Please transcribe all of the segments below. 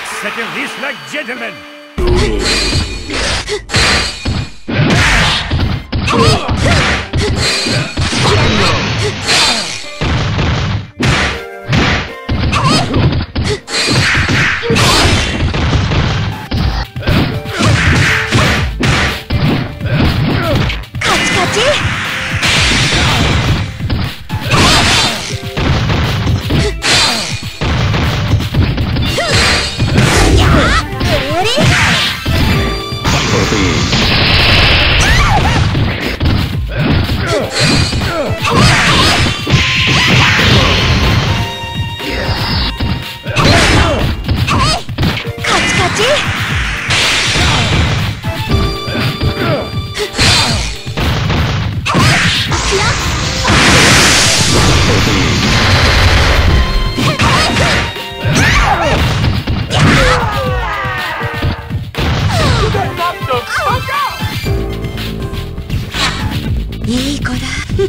settle this like gentlemen.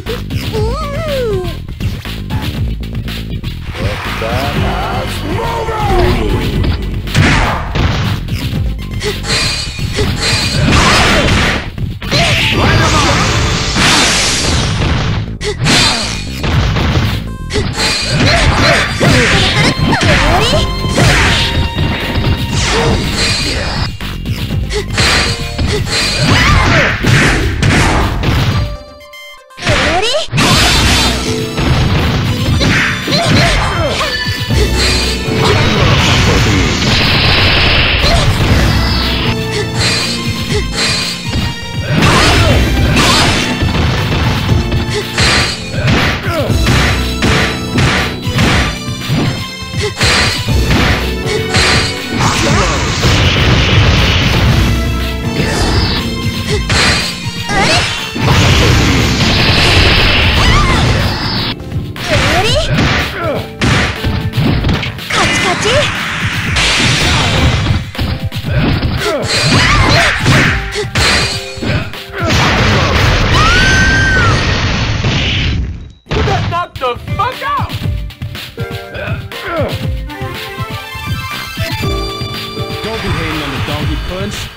子だカ Knock the fuck out! Don't be hating on the donkey punch.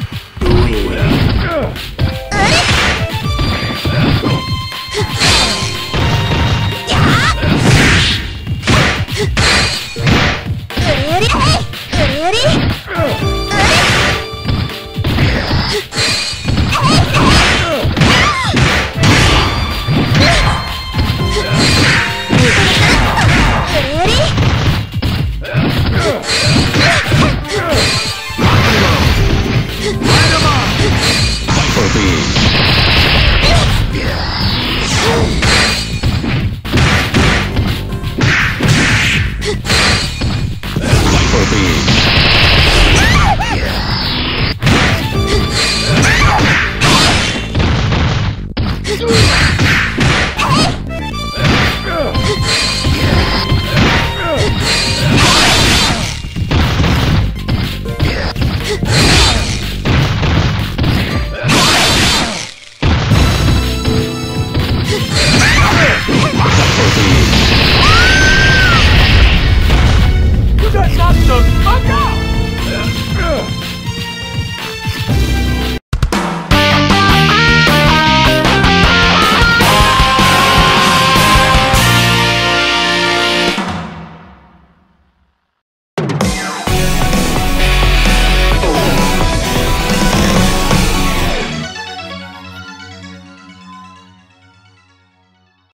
Ugh!